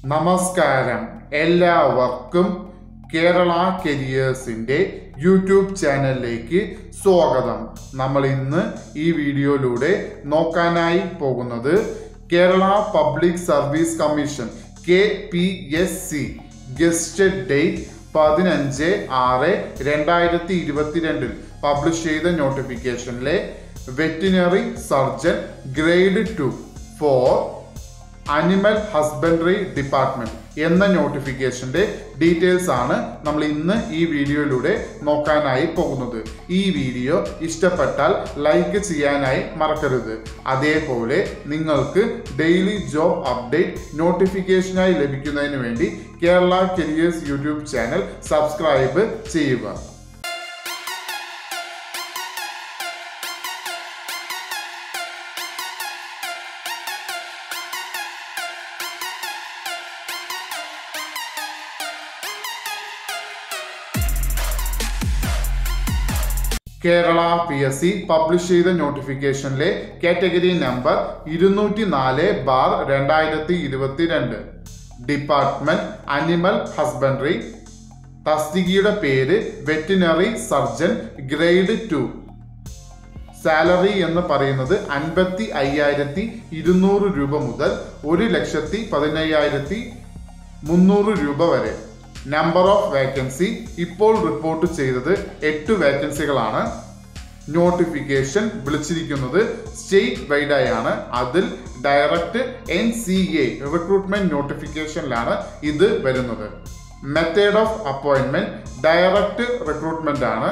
നമസ്കാരം എല്ലാവർക്കും കേരള കരിയേഴ്സിന്റെ യൂട്യൂബ് ചാനലിലേക്ക് സ്വാഗതം. നമ്മൾ ഇന്ന് ഈ വീഡിയോയിലൂടെ നോക്കാനായി പോകുന്നത് Kerala public service commission K P S C gazetted date പതിനഞ്ച് ആറ് രണ്ടായിരത്തി ഇരുപത്തിരണ്ടിൽ പബ്ലിഷ് ചെയ്ത നോട്ടിഫിക്കേഷനിലെ veterinary surgeon grade two for animal husbandry department എന്ന നോട്ടിഫിക്കേഷന്റെ ഡീറ്റെയിൽസ് ആണ് നമ്മൾ ഇന്ന് ഈ വീഡിയോയിലൂടെ നോക്കാനായി പോകുന്നത്. ഈ വീഡിയോ ഇഷ്ടപ്പെട്ടാൽ ലൈക്ക് ചെയ്യാനായി മറക്കരുത്. അതേപോലെ നിങ്ങൾക്ക് ഡെയിലി ജോബ് അപ്ഡേറ്റ് നോട്ടിഫിക്കേഷനായി ലഭിക്കുന്നതിന് വേണ്ടി Kerala careers YouTube channel subscribe ചെയ്യുക. Kerala P S C publish ചെയ്ത നോട്ടിഫിക്കേഷനിലെ കാറ്റഗറി നമ്പർ ഇരുന്നൂറ്റി നാല് ബാർ രണ്ടായിരത്തി ഇരുപത്തിരണ്ട് ഡിപ്പാർട്ട്മെന്റ് അനിമൽ ഹസ്ബൻഡറി തസ്തികയുടെ പേര് veterinary surgeon grade two salary എന്ന് പറയുന്നത് അൻപത്തി അയ്യായിരത്തി ഇരുന്നൂറ് രൂപ മുതൽ ഒരു ലക്ഷത്തി പതിനയ്യായിരത്തി മുന്നൂറ് രൂപ വരെ. നമ്പർ ഓഫ് വേക്കൻസി ഇപ്പോൾ റിപ്പോർട്ട് ചെയ്തത് എട്ട് വേക്കൻസികളാണ് നോട്ടിഫിക്കേഷൻ വിളിച്ചിരിക്കുന്നത് സ്റ്റേറ്റ് വൈഡായാണ് അതിൽ direct N C A recruitment നോട്ടിഫിക്കേഷനിലാണ് ഇത് വരുന്നത്. മെത്തേഡ് ഓഫ് അപ്പോയിൻമെന്റ് ഡയറക്റ്റ് റിക്രൂട്ട്മെന്റ് ആണ്.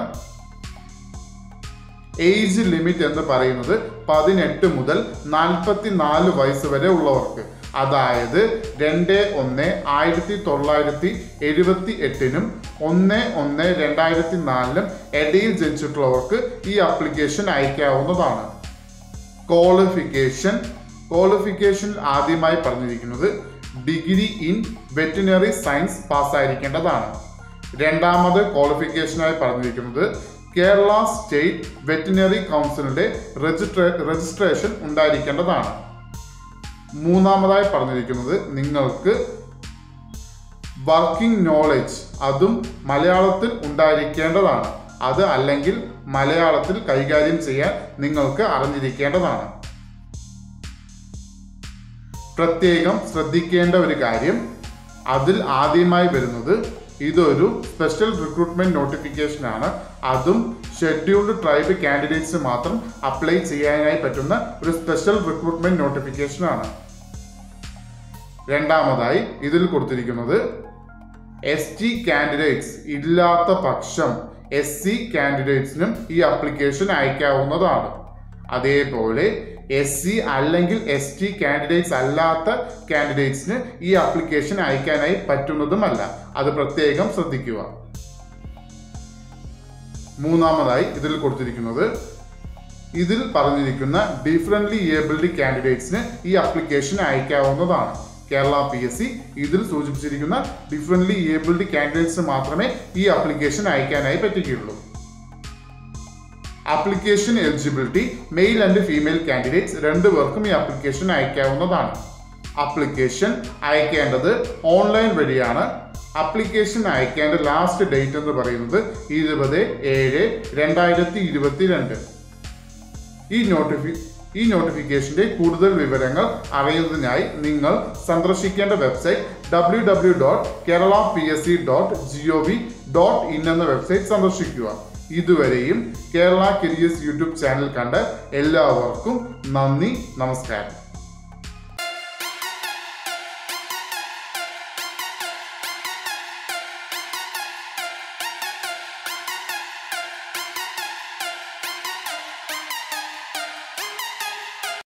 ഏജ് ലിമിറ്റ് എന്ന് പറയുന്നത് പതിനെട്ട് മുതൽ നാൽപ്പത്തി നാല് വയസ്സ് വരെ ഉള്ളവർക്ക്. അതായത് രണ്ട് ഒന്ന് ആയിരത്തി തൊള്ളായിരത്തി എഴുപത്തി എട്ടിനും ഒന്ന് ഒന്ന് രണ്ടായിരത്തി നാലിനും ഇടയിൽ ജനിച്ചിട്ടുള്ളവർക്ക് ഈ ആപ്ലിക്കേഷൻ അയക്കാവുന്നതാണ്. ക്വാളിഫിക്കേഷൻ ക്വാളിഫിക്കേഷൻ ആദ്യമായി പറഞ്ഞിരിക്കുന്നത് ഡിഗ്രി ഇൻ വെറ്റിനറി സയൻസ് പാസ്സായിരിക്കേണ്ടതാണ്. രണ്ടാമത് ക്വാളിഫിക്കേഷനായി പറഞ്ഞിരിക്കുന്നത് കേരള സ്റ്റേറ്റ് വെറ്റിനറി രജിസ്ട്രേ രജിസ്ട്രേഷൻ ഉണ്ടായിരിക്കേണ്ടതാണ്. മൂന്നാമതായി പറഞ്ഞിരിക്കുന്നത് നിങ്ങൾക്ക് വർക്കിംഗ് നോളജ് അതും മലയാളത്തിൽ ഉണ്ടായിരിക്കേണ്ടതാണ്. അത് അല്ലെങ്കിൽ മലയാളത്തിൽ കൈകാര്യം ചെയ്യാൻ നിങ്ങൾക്ക് അറിഞ്ഞിരിക്കേണ്ടതാണ്. പ്രത്യേകം ശ്രദ്ധിക്കേണ്ട ഒരു കാര്യം അതിൽ ആദ്യമായി വരുന്നത് ഇതൊരു സ്പെഷ്യൽ റിക്രൂട്ട്മെന്റ് നോട്ടിഫിക്കേഷൻ ആണ്. അതും ഷെഡ്യൂൾഡ് ട്രൈബ് കാൻഡിഡേറ്റ്സ് മാത്രം അപ്ലൈ ചെയ്യാനായി പറ്റുന്ന ഒരു സ്പെഷ്യൽ റിക്രൂട്ട്മെന്റ് നോട്ടിഫിക്കേഷൻ ആണ്. രണ്ടാമതായി ഇതിൽ കൊടുത്തിരിക്കുന്നത് എസ് ടി കാൻഡിഡേറ്റ്സ് ഇല്ലാത്ത പക്ഷം എസ് സി കാൻഡിഡേറ്റ്സിനും ഈ അപ്ലിക്കേഷൻ അയക്കാവുന്നതാണ്. അതേപോലെ എസ് സി അല്ലെങ്കിൽ എസ് ടി കാൻഡിഡേറ്റ്സ് അല്ലാത്ത കാൻഡിഡേറ്റ്സിന് ഈ ആപ്ലിക്കേഷൻ അയക്കാനായി പറ്റുന്നതുമല്ല. അത് പ്രത്യേകം ശ്രദ്ധിക്കുക. മൂന്നാമതായി ഇതിൽ കൊടുത്തിരിക്കുന്നത് ഇതിൽ പറഞ്ഞിരിക്കുന്ന ഡിഫറന്റ്ലി ഏബിൾഡ് കാൻഡിഡേറ്റ്സിന് ഈ ആപ്ലിക്കേഷൻ അയക്കാവുന്നതാണ്. കേരള പി എസ് സി ഇതിൽ സൂചിപ്പിച്ചിരിക്കുന്ന ഡിഫറന്റ്ലി ഏബിൾഡ് കാൻഡിഡേറ്റ്സിന് മാത്രമേ ഈ ആപ്ലിക്കേഷൻ അയക്കാനായി പറ്റുകയുള്ളൂ. Application eligibility male and female candidates രണ്ടു പേർക്കും ഈ അപ്ലിക്കേഷൻ അയക്കാവുന്നതാണ്. അപ്ലിക്കേഷൻ അയക്കേണ്ടത് ഓൺലൈൻ വഴിയാണ്. അപ്ലിക്കേഷൻ അയക്കേണ്ട ലാസ്റ്റ് ഡേറ്റ് എന്ന് പറയുന്നത് ഇരുപത് ഏഴ് രണ്ടായിരത്തി ഇരുപത്തി രണ്ട് ഈ നോട്ടിഫി ഈ നോട്ടിഫിക്കേഷന്റെ കൂടുതൽ വിവരങ്ങൾ അറിയുന്നതിനായി നിങ്ങൾ സന്ദർശിക്കേണ്ട website W W dot Kerala P S C dot G O V dot in എന്ന വെബ്സൈറ്റ് സന്ദർശിക്കുക. ഇതുവരെയും കേരള കരിയേഴ്സ് യൂട്യൂബ് ചാനൽ കണ്ട് എല്ലാവർക്കും നന്ദി നമസ്കാരം.